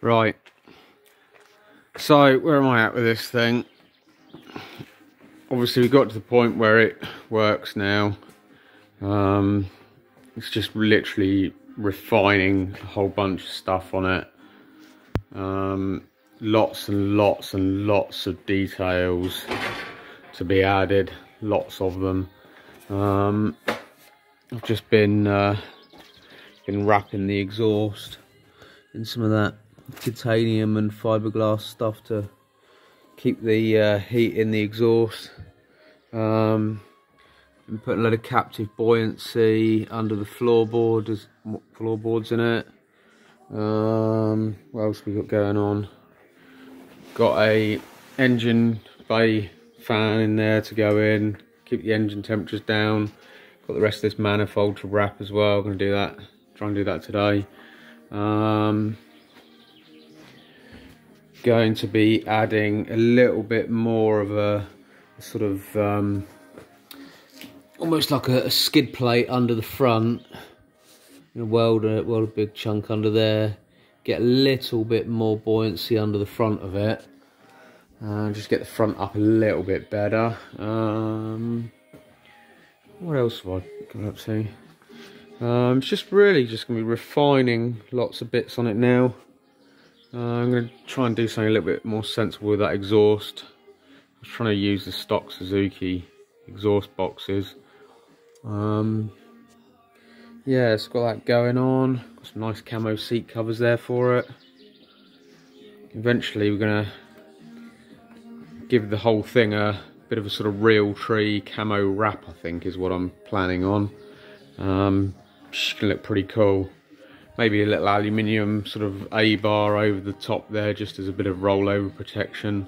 Right. So, where am I at with this thing? Obviously, we got to the point where it works now. Um, it's just literally refining a whole bunch of stuff on it. Um, lots and lots and lots of details to be added. Lots of them. Um, I've just been uh, been wrapping the exhaust in some of that titanium and fiberglass stuff to keep the uh, heat in the exhaust. Um, and putting a lot of captive buoyancy under the floorboard. Floorboards in it. Um, what else we got going on? Got a engine bay fan in there to go in, keep the engine temperatures down. Got the rest of this manifold to wrap as well. Going to do that. Try and do that today. Um, going to be adding a little bit more of a, sort of um, almost like a, a, skid plate under the front. Know, weld a, weld a big chunk under there. Get a little bit more buoyancy under the front of it. Uh, just get the front up a little bit better. Um, what else have I got up to? Um, it's just really just going to be refining lots of bits on it now. Uh, I'm going to try and do something a little bit more sensible with that exhaust. I was trying to use the stock Suzuki exhaust boxes. Um, yeah, it's got that going on. Got some nice camo seat covers there for it. Eventually we're going to give the whole thing a bit of a sort of Realtree camo wrap, I think, is what I'm planning on. Um, just gonna look pretty cool. Maybe a little aluminium sort of A-bar over the top there, just as a bit of rollover protection.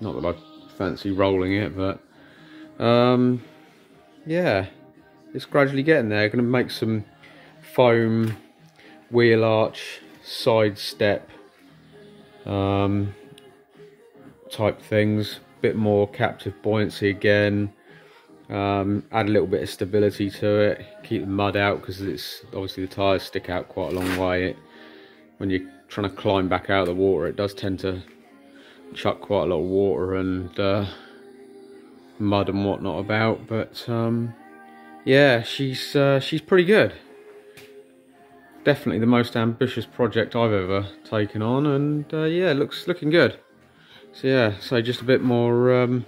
Not that I fancy rolling it, but um, yeah, it's gradually getting there. Going to make some foam wheel arch side step um, type things. Bit more captive buoyancy again. Um, add a little bit of stability to it. Keep the mud out because it's obviously the tyres stick out quite a long way. It, when you're trying to climb back out of the water, it does tend to chuck quite a lot of water and uh, mud and whatnot about. But um, yeah, she's uh, she's pretty good. Definitely the most ambitious project I've ever taken on, and uh, yeah, looks looking good. So yeah, so just a bit more, um,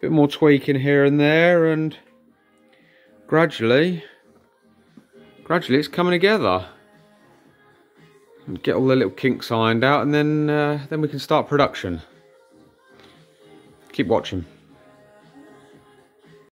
bit more tweaking here and there, and gradually, gradually it's coming together. And get all the little kinks ironed out, and then uh, then we can start production. Keep watching.